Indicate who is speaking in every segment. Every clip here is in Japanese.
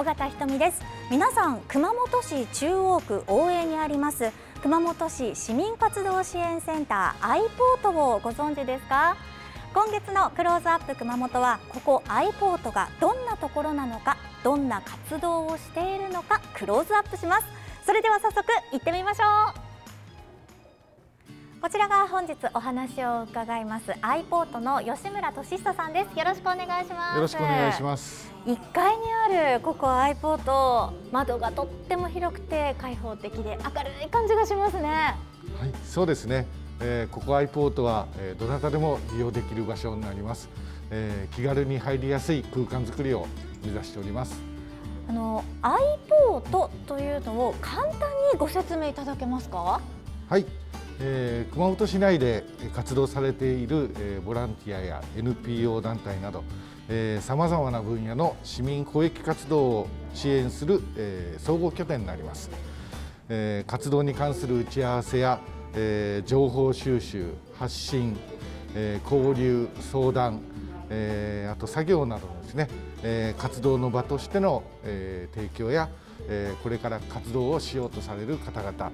Speaker 1: 尾形ひとみです。皆さん熊本市中央区大江にあります。熊本市市民活動支援センターアイポートをご存知ですか？今月のクローズアップ熊本はここアイポートがどんなところなのかどんな活動をしているのかクローズアップします。それでは早速行ってみましょう。こちらが本日お話を伺います。アイポートの吉村俊久さんです。よろしくお願いします。
Speaker 2: よろしくお願いします。
Speaker 1: 1階にあるここアイポート窓がとっても広くて開放的で明るい感じがしますね。
Speaker 2: はいそうですね、えー、ここアイポートは、えー、どなたでも利用できる場所になります、えー、気軽に入りやすい空間づくりを目指しております。
Speaker 1: あのアイポートというのを簡単にご説明いただけますか？
Speaker 2: はいえー、熊本市内で活動されている、えー、ボランティアや NPO 団体などさまざまな分野の市民公益活動を支援する、えー、総合拠点になります、えー、活動に関する打ち合わせや、えー、情報収集発信、えー、交流相談、えー、あと作業などですね、えー、活動の場としての、えー、提供や、えー、これから活動をしようとされる方々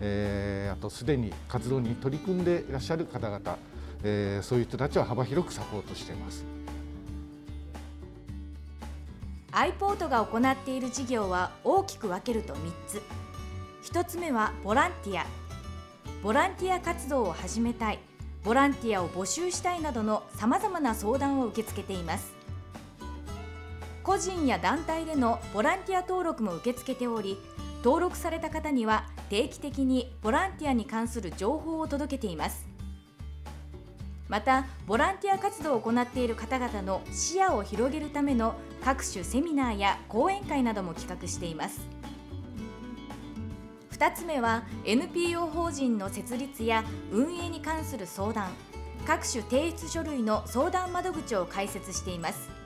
Speaker 2: えー、あとすでに活動に取り組んでいらっしゃる方々、えー、そういう人たちを幅広くサポートしています。
Speaker 3: アイポートが行っている事業は大きく分けると3つ。1つ目はボランティア。ボランティア活動を始めたい。ボランティアを募集したいなどのさまざまな相談を受け付けています。個人や団体でのボランティア登録も受け付けており登録された方には定期的にボランティアに関する情報を届けています。またボランティア活動を行っている方々の視野を広げるための各種セミナーや講演会なども企画しています。2つ目は NPO 法人の設立や運営に関する相談各種提出書類の相談窓口を開設しています。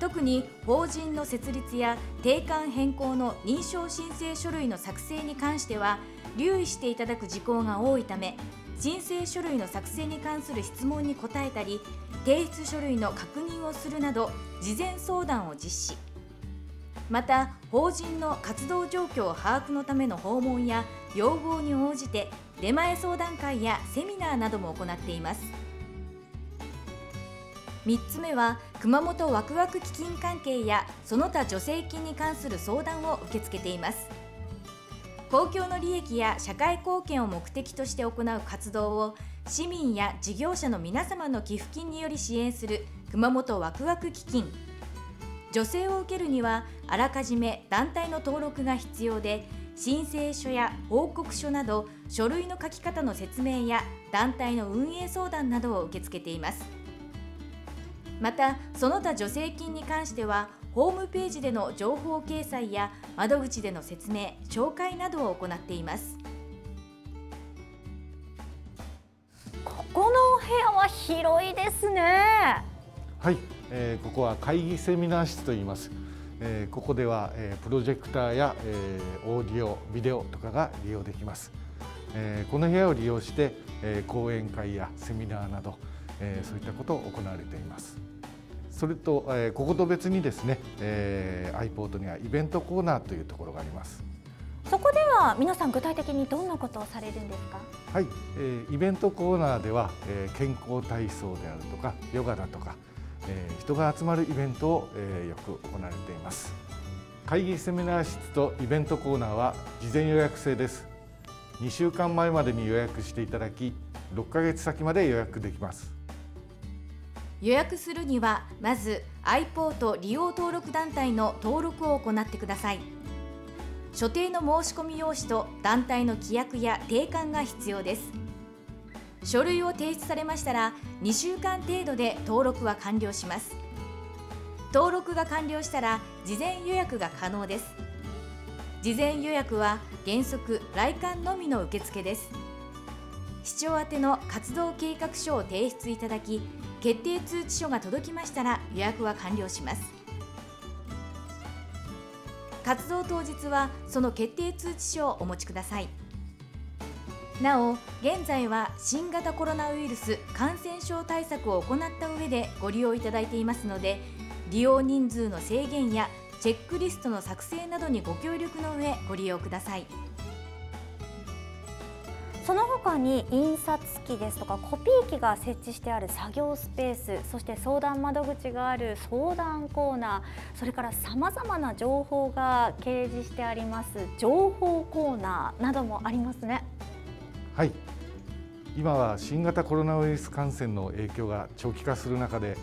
Speaker 3: 特に法人の設立や定款変更の認証申請書類の作成に関しては留意していただく事項が多いため申請書類の作成に関する質問に答えたり提出書類の確認をするなど事前相談を実施また法人の活動状況把握のための訪問や要望に応じて出前相談会やセミナーなども行っています。3つ目は熊本ワクワク基金関係やその他助成金に関する相談を受け付けています。公共の利益や社会貢献を目的として行う活動を市民や事業者の皆様の寄付金により支援する熊本ワクワク基金。助成を受けるにはあらかじめ団体の登録が必要で申請書や報告書など書類の書き方の説明や団体の運営相談などを受け付けています。またその他助成金に関してはホームページでの情報掲載や窓口での説明紹介などを行っています。
Speaker 1: ここのお部屋は広いですね。
Speaker 2: はい、えー、ここは会議セミナー室と言います。えー、ここでは、えー、プロジェクターや、えー、オーディオビデオとかが利用できます、えー、この部屋を利用して、えー、講演会やセミナーなど、えー、そういったことを行われています。それと、えー、ここと別にですね、えー、アイポートにはイベントコーナーというところがあります。
Speaker 1: そこでは皆さん具体的にどんなことをされるんですか？
Speaker 2: はい、えー、イベントコーナーでは、えー、健康体操であるとかヨガだとか、えー、人が集まるイベントを、えー、よく行われています。会議セミナー室とイベントコーナーは事前予約制です。2週間前までに予約していただき6ヶ月先まで予約できます
Speaker 3: 予約するにはまず iPort 利用登録団体の登録を行ってください。所定の申し込み用紙と団体の規約や定款が必要です。書類を提出されましたら2週間程度で登録は完了します。登録が完了したら事前予約が可能です。事前予約は原則来館のみの受付です。市長宛の活動計画書を提出いただき決定通知書が届きましたら予約は完了します。活動当日はその決定通知書をお持ちください。なお現在は新型コロナウイルス感染症対策を行った上でご利用いただいていますので利用人数の制限やチェックリストの作成などにご協力の上ご利用ください。
Speaker 1: その他に印刷機ですとかコピー機が設置してある作業スペースそして相談窓口がある相談コーナーそれからさまざまな情報が掲示してあります情報コーナーなどもありますね。
Speaker 2: はい今は新型コロナウイルス感染の影響が長期化する中で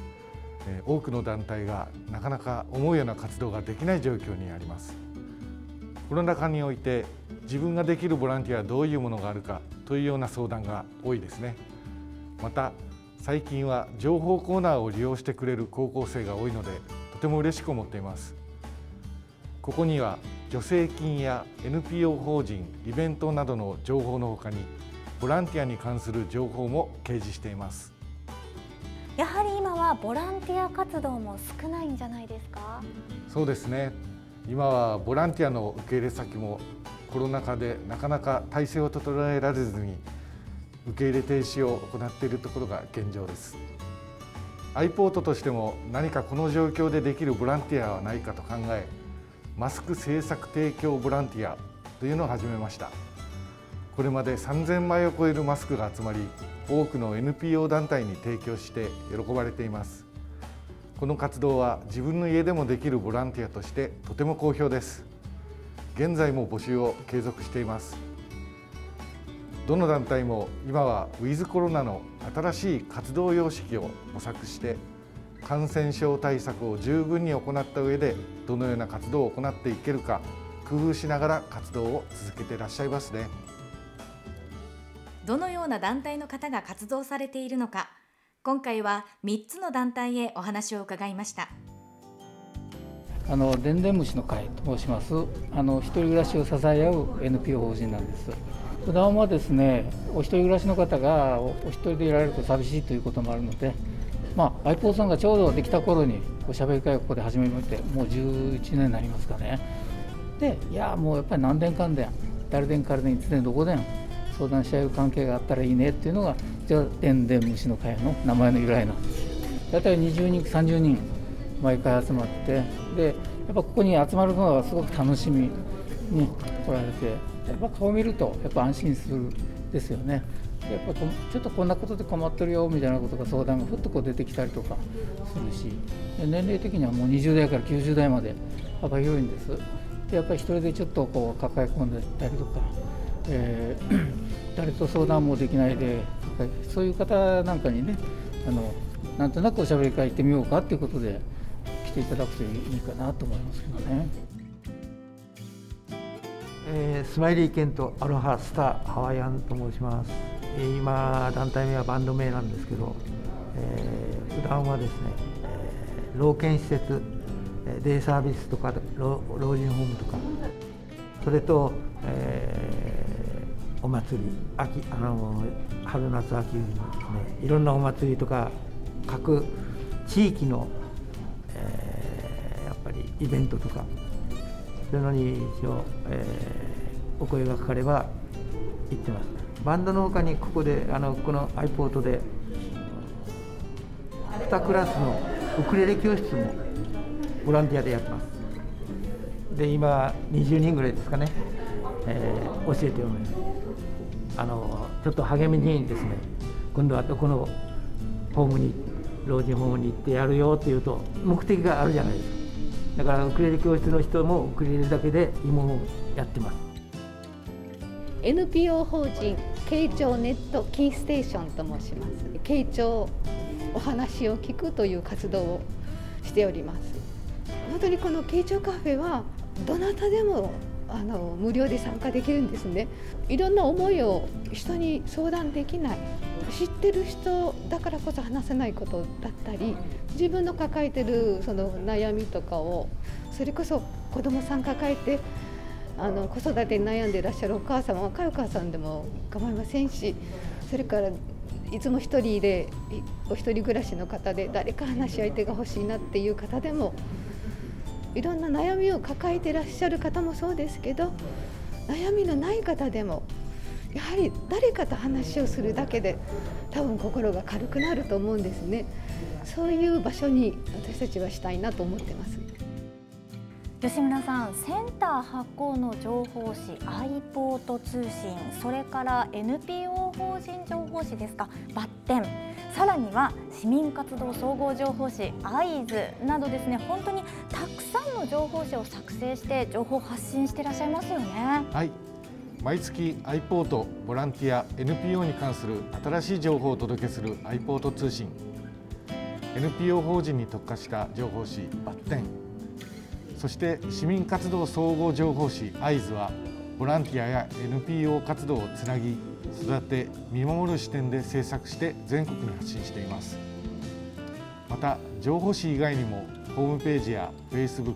Speaker 2: 多くの団体がなかなか思うような活動ができない状況にありますコロナ禍において自分ができるボランティアはどういうものがあるかというような相談が多いですね。また最近は情報コーナーを利用してくれる高校生が多いのでとても嬉しく思っています。ここには助成金や NPO 法人イベントなどの情報のほかにボランティアに関する情報も掲示しています。
Speaker 1: やはり今はボランティア活動も少ないんじゃないですか？
Speaker 2: そうですね。今はボランティアの受け入れ先もコロナ禍でなかなか体制を整えられずに受け入れ停止を行っているところが現状です。iPort としても何かこの状況でできるボランティアはないかと考えマスク製作提供ボランティアというのを始めました。これまで3000枚を超えるマスクが集まり多くの NPO 団体に提供して喜ばれています。この活動は自分の家でもできるボランティアとしてとても好評です。現在も募集を継続していますどの団体も今はウィズコロナの新しい活動様式を模索して感染症対策を十分に行った上でどのような活動を行っていけるか工夫しながら活動を続けていらっしゃいますね。
Speaker 3: どのような団体の方が活動されているのか今回は3つの団体へお話を伺いました
Speaker 4: あのでんでん虫の会と申します。あの一人暮らしを支え合う NPO 法人なんです。普段はですねお一人暮らしの方がお一人でいられると寂しいということもあるのでまあ、アイポーさんがちょうどできた頃におしゃべり会をここで始めてもう11年になりますかね。でいやもうやっぱり何年間で誰でんからでんいつでんどこでん相談し合う関係があったらいいねっていうのがじゃあでんでん虫の会の名前の由来なんです。大体20人30人毎回集まってでやっぱここに集まるのがすごく楽しみに来られてやっぱ顔見るとやっぱ安心するですよね。やっぱちょっとこんなことで困ってるよみたいなことが相談がふっとこう出てきたりとかするし年齢的にはもう20代から90代まで幅広いんです。でやっぱり一人でちょっとこう抱え込んでたりとかえー、誰と相談もできないでそういう方なんかにねあのなんとなくおしゃべり会行ってみようかということで来ていただくといいかなと思いますけどね。
Speaker 5: えー、スマイリーケントアロハスターハワイアンと申します、えー、今団体名はバンド名なんですけど、えー、普段はですね、えー、老犬施設デイサービスとか老老人ホームとかそれと、えー、お祭り秋あの春夏秋冬のですねいろんなお祭りとか各地域の、イベントとか。そういうのに一応、えー、お声がかかれば行ってます。バンドのほかにここであのこの iPort で2クラスのウクレレ教室もボランティアでやってます。で今20人ぐらいですかね、えー、教えております。あのちょっと励みにですね今度はどこのホームに老人ホームに行ってやるよっていうと目的があるじゃないですか。だからウクレレ教室の人もウクレレだけで芋をやってます。
Speaker 6: NPO 法人慶長ネットキーステーションと申します。慶長お話を聞くという活動をしております。本当にこの慶長カフェはどなたでもあの無料で参加できるんですね。いろんな思いを人に相談できない知ってる人だからこそ話せないことだったり自分の抱えてるその悩みとかをそれこそ子どもさん抱えてあの子育てに悩んでいらっしゃるお母様若いお母さんでも構いませんしそれからいつも一人でお一人暮らしの方で誰か話し相手が欲しいなっていう方でもいろんな悩みを抱えていらっしゃる方もそうですけど悩みのない方でもやはり誰かと話をするだけで多分心が軽くなると思うんですね。そういう場所に私たちはしたいなと思ってます。
Speaker 1: 吉村さんセンター発行の情報誌アイポート通信それから NPO 法人情報誌ですかバッテン。さらには市民活動総合情報誌アイズなどですね。本当にたくさんの情報誌を作成して情報発信していらっしゃいますよね。
Speaker 2: はい毎月 i ポートボランティア NPO に関する新しい情報をお届けする i ポート通信。NPO 法人に特化した情報誌バッテン。そして市民活動総合情報誌アイズはボランティアや NPO 活動をつなぎ育て見守る視点で制作して全国に発信しています。また情報誌以外にもホームページや Facebook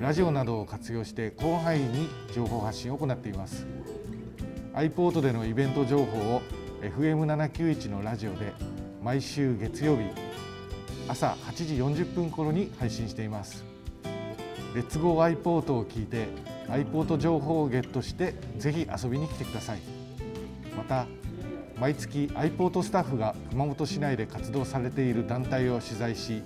Speaker 2: ラジオなどを活用して広範囲に情報発信を行っています。iPort でのイベント情報を FM791 のラジオで毎週月曜日朝8時40分頃に配信しています。レッツゴー iPort を聞いて iPort 情報をゲットしてぜひ遊びに来てください。また毎月 iPort スタッフが熊本市内で活動されている団体を取材し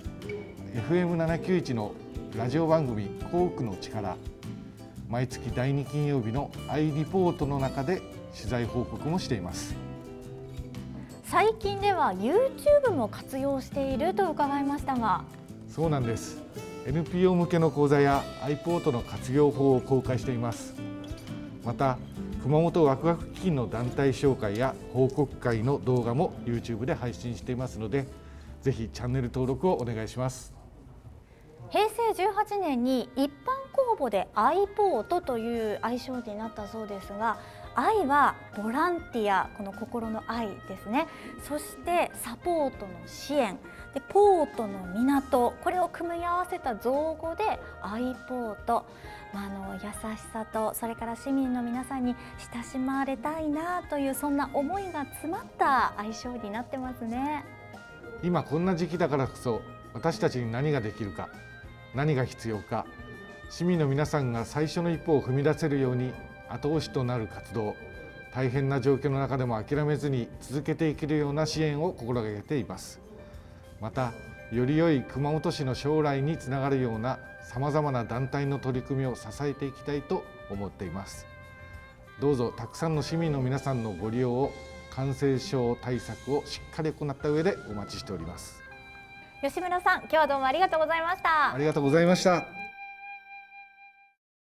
Speaker 2: FM791 のラジオ番組「校区の力」毎月第2金曜日の「アイリポート」の中で取材報告もしています。
Speaker 1: 最近では YouTube も活用していると伺いましたが。
Speaker 2: そうなんです。NPO 向けの講座や iPort の活用法を公開しています。また熊本ワクワク基金の団体紹介や報告会の動画も YouTube で配信していますのでぜひチャンネル登録をお願いします
Speaker 1: 平成18年に一般公募で iPort という愛称になったそうですが愛はボランティアこの心の愛ですね。そしてサポートの支援でポートの港これを組み合わせた造語で iPort、まあ、あの優しさとそれから市民の皆さんに親しまれたいなというそんな思いが詰まった愛称になってますね。
Speaker 2: 今こんな時期だからこそ私たちに何ができるか何が必要か市民の皆さんが最初の一歩を踏み出せるように後押しとなる活動大変な状況の中でも諦めずに続けていけるような支援を心がけています。またより良い熊本市の将来につながるようなさまざまな団体の取り組みを支えていきたいと思っています。どうぞたくさんの市民の皆さんのご利用を感染症対策をしっかり行った上でお待ちしております。
Speaker 1: 吉村さん今日はどうもありがとうございました。
Speaker 2: ありがとうございました。